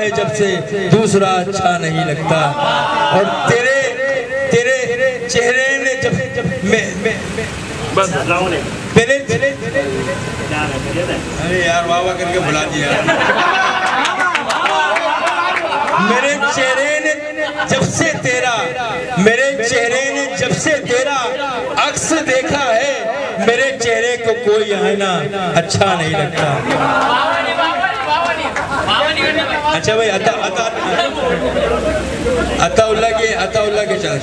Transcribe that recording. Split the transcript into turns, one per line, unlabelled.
है जब से दूसरा अच्छा नहीं लगता। और तेरे तेरे चेहरे ने जब मैं,
बस
तेरे
है
अरे यार वाह वाह करके बुला दिया। मेरे चेहरे ने जब से तेरा मेरे चेहरे ने जब से तेरा अक्स देखा है मेरे चेहरे को कोई आईना अच्छा नहीं लगता। अच्छा भाई अता अता अताउल्ला के अताउल्ला के चल